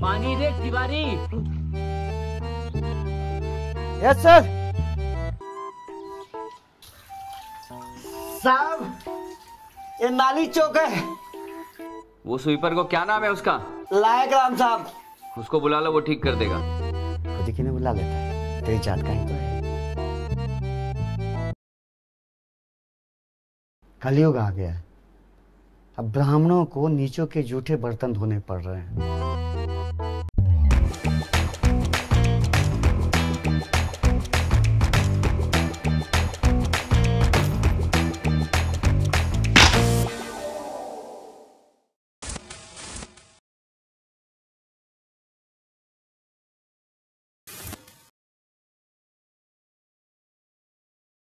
पानी दे Tiwari. Yes sir साहब ये नाली चौक है। वो स्वीपर को क्या नाम है उसका? लायक राम साहब। उसको बुला लो वो ठीक कर देगा। खुद ही ने बुला लेता है? तेरी जात का ही तो है। कलयुग आ गया है। अब ब्राह्मणों को नीचों के जूठे बर्तन धोने पड़ रहे हैं।